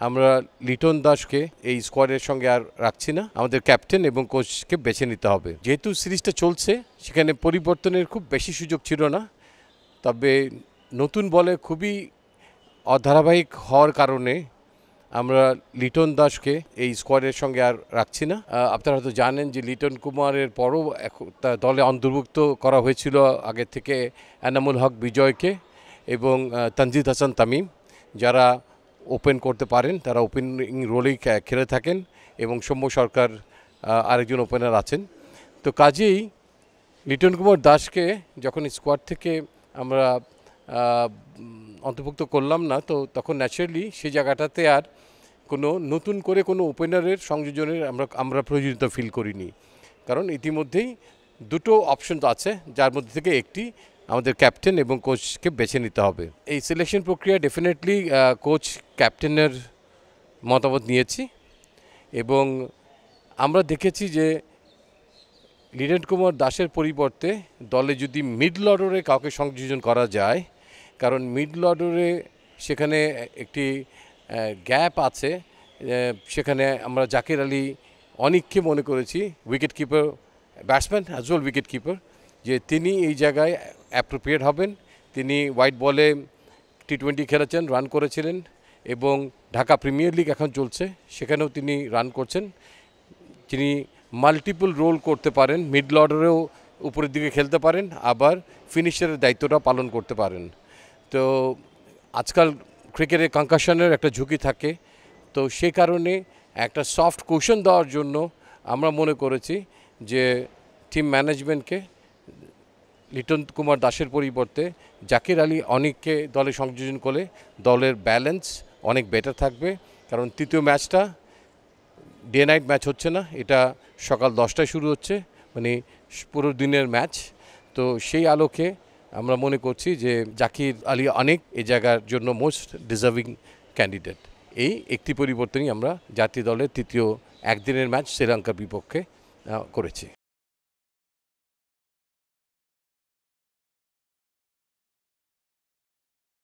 আমরা লিটন দাসকে এই স্কোয়াডের সঙ্গে আর রাখছি না। আমাদের ক্যাপ্টেন এবং কোচকে বেছে নিতে হবে। যেহেতু সিরিজটা চলছে সেখানে পরিবর্তনের খুব বেশি সুযোগ ছিল না। তবে নতুন বলে খুবই অধারাবাহিক হওয়ার কারণে আমরা লিটন দাসকে এই স্কোয়াডের সঙ্গে আর রাখছি না। আপনারা হয়তো জানেন যে লিটন কুমারের পরও দলে অন্তর্ভুক্ত করা হয়েছিল আগে থেকে এনামুল হক বিজয়কে এবং আহ, তানজিদ হাসান তামিম যারা ওপেন করতে পারেন, তারা ওপেনিং রোলেই খেলে থাকেন এবং সৌম্য সরকার আরেকজন ওপেনার আছেন। তো কাজেই লিটন কুমার দাসকে যখন স্কোয়াড থেকে আমরা অন্তর্ভুক্ত করলাম না, তো তখন ন্যাচারালি সেই জায়গাটাতে আর কোনো নতুন করে কোনো ওপেনারের সংযোজনের আমরা আমরা প্রয়োজনীয়তা ফিল করিনি। কারণ ইতিমধ্যেই দুটো অপশন আছে, যার মধ্যে থেকে একটি আমাদের ক্যাপ্টেন এবং কোচকে বেছে নিতে হবে। এই সিলেকশন প্রক্রিয়া ডেফিনেটলি কোচ ক্যাপ্টেনের মতামত নিয়েছি এবং আমরা দেখেছি যে লিডেন কুমার দাসের পরিবর্তে দলে যদি মিডল অর্ডারে কাউকে সংযোজন করা যায়, কারণ মিডল অর্ডারে সেখানে একটি গ্যাপ আছে সেখানে আমরা জাকির আলী অনেককে মনে করেছি wicket keeper batsman as well wicket keeper যে তিনি এই জায়গায় অ্যাপ্রোপ্রিয়েট হবেন। তিনি হোয়াইট বলে টি টোয়েন্টি খেলেছেন রান করেছিলেন এবং ঢাকা প্রিমিয়ার লিগ এখন চলছে, সেখানেও তিনি রান করছেন। তিনি মাল্টিপল রোল করতে পারেন মিডল অর্ডারেও উপরের দিকে খেলতে পারেন, আবার ফিনিশারের দায়িত্বটা পালন করতে পারেন। তো আজকাল ক্রিকেটে কনকাশনের একটা ঝুঁকি থাকে। তো সে কারণে একটা সফট কোশন দেওয়ার জন্য আমরা মনে করেছি যে টিম ম্যানেজমেন্টকে লিটন কুমার দাসের পরিবর্তে জাকির আলী অনেককে দলে সংযোজন করলে দলের ব্যালেন্স অনেক বেটার থাকবে। কারণ তৃতীয় ম্যাচটা ডে নাইট ম্যাচ হচ্ছে না, এটা সকাল দশটায় শুরু হচ্ছে মানে পুরো দিনের ম্যাচ তো সেই আলোকে আমরা মনে করছি যে জাকির আলী অনেক এই জায়গার জন্য মোস্ট ডিজার্ভিং ক্যান্ডিডেট এই একটি পরিবর্তনই আমরা জাতীয় দলের তৃতীয় একদিনের ম্যাচ শ্রীলঙ্কার বিপক্ষে করেছি।